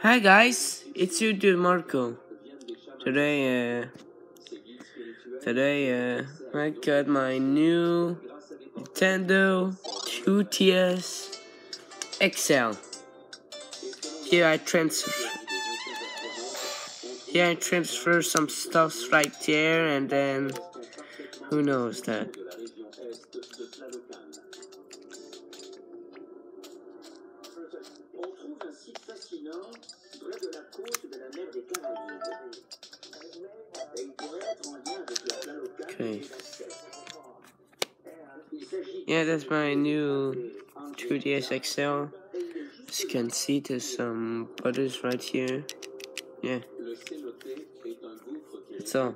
Hi guys, it's you dude Marco. Today, uh, today, uh, I got my new Nintendo 2DS XL. Here I transfer, here I transfer some stuff right there, and then who knows that. Fascinant près de la côte de la mer des Caraïbes. Il pourrait être en lien avec la Okay. Yeah, that's my new 2DS XL. As you can see, there's some buttons right here. Yeah, that's all.